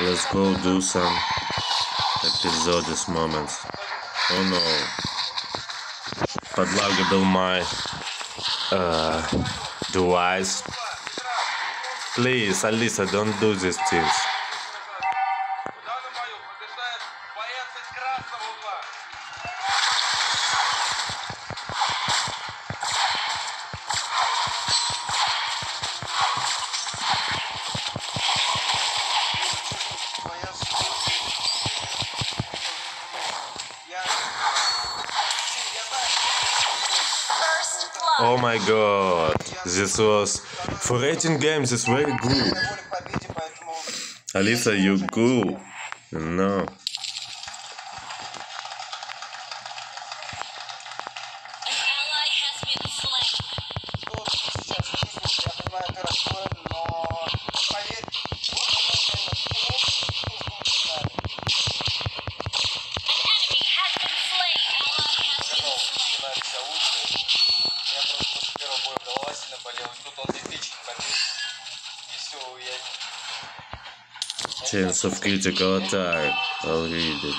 Let's go do some episodic moments. Oh no. Подлага был мой uh, device. Please, Alisa, don't do these things. Oh my god, this was for 18 games. It's very good. Alisa, you go. No. Chance of critical attack. I'll read it.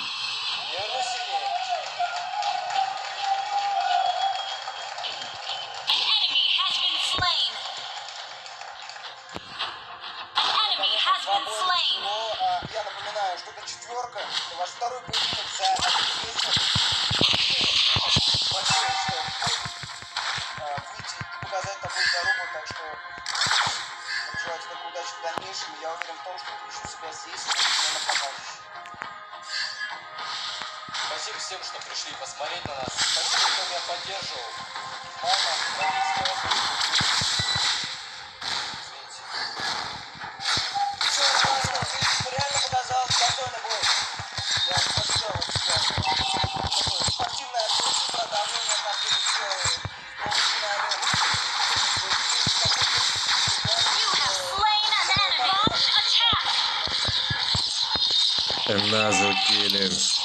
Я напоминаю, что это четверка, ваш второй поединок за Спасибо всем, что пришли посмотреть на нас. Спасибо, кто меня поддерживал. Мама, родители. Извините. Все, классно, ты реально показал, достойно было. Я посмотрел вот сейчас. Спортивная отличная продолжение, как ты сделал. Another killing.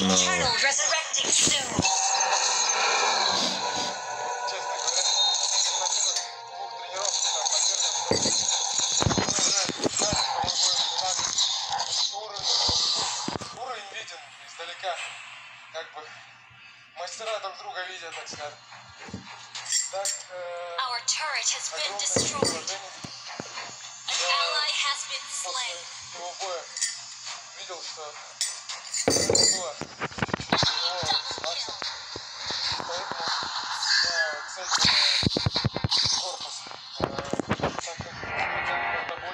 но... мастера друг друга видят, так скажем. Так, э, Our turret has been destroyed. An ally has been slain. Его боя видел, что было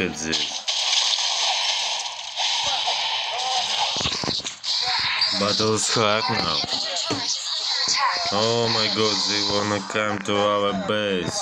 distance is. But those fuck now. Oh my god, they wanna come to our base.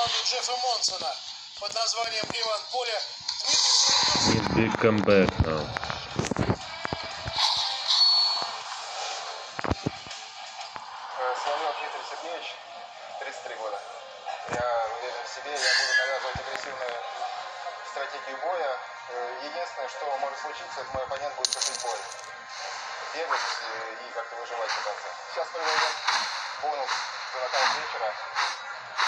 команду Джеффа Монсона под названием Иван Поля. Дмитрий big comeback now. Э, Соловьев Дмитрий Сергеевич, 33 года. Я уверен в себе, я буду навязывать агрессивную стратегию боя. Э, Единственное, что может случиться, это мой оппонент будет косить бой. Бегать и как-то выживать пытаться. Сейчас проведем бонус за нокаут вечера.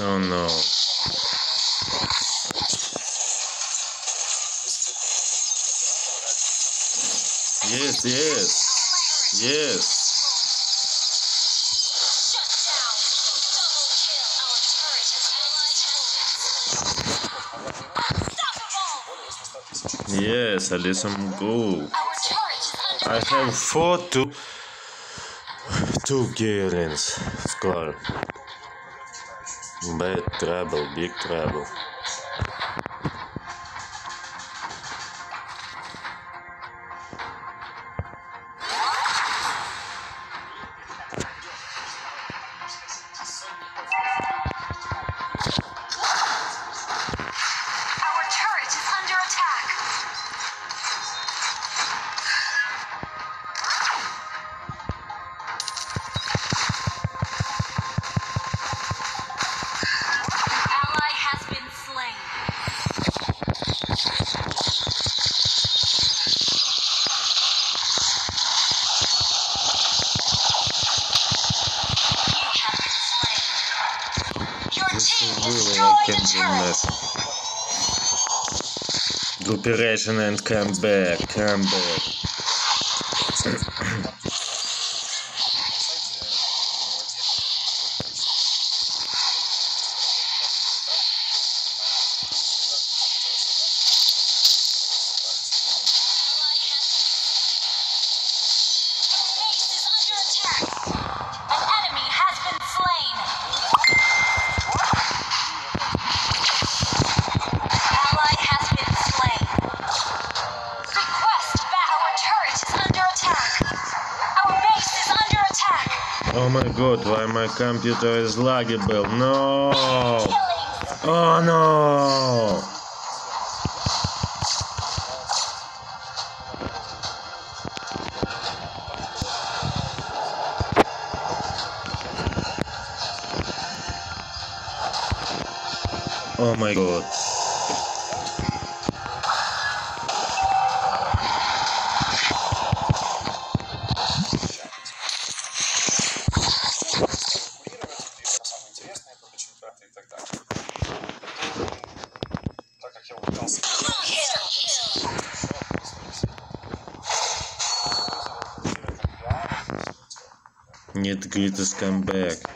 Oh no. Yes, yes. Yes. Yes, I did some goal. I have four to two gallons. Score. Bad trouble, big trouble. Kenshin Listen. Operation and come back, come back. god, why my computer is laggable? No! Oh no! Oh my god. нет greatest comeback